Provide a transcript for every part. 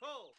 Pull!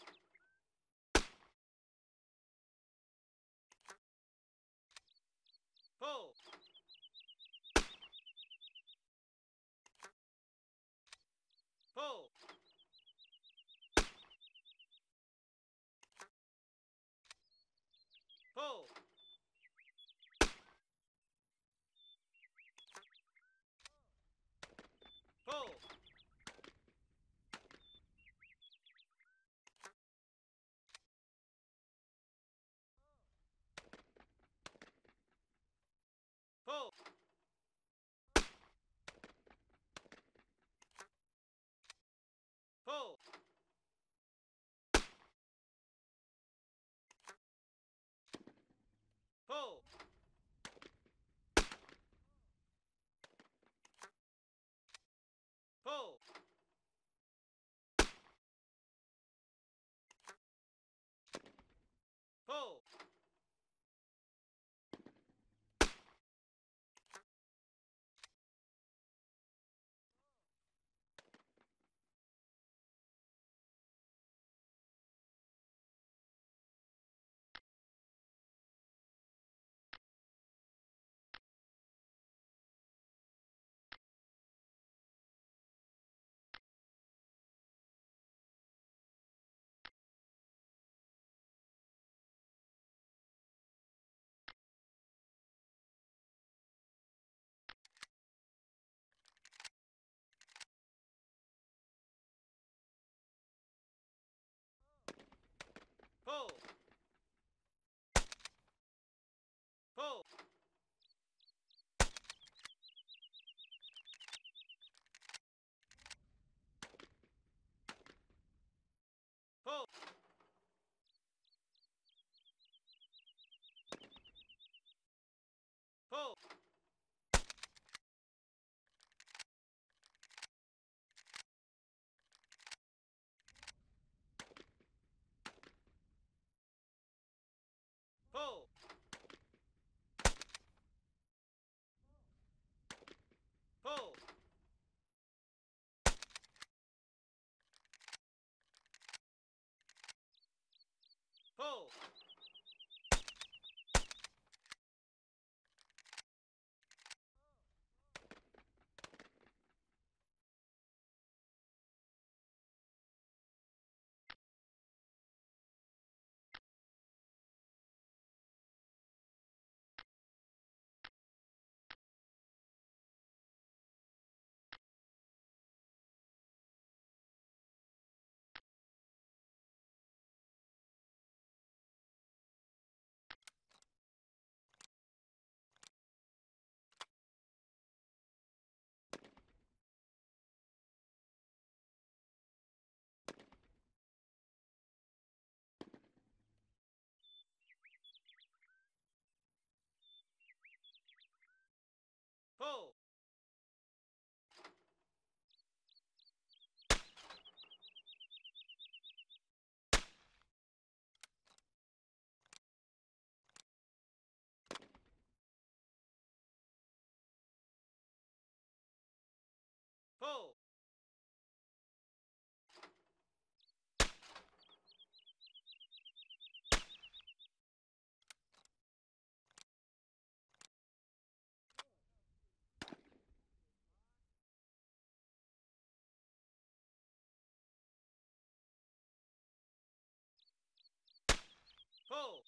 Pull. Pull. Pull.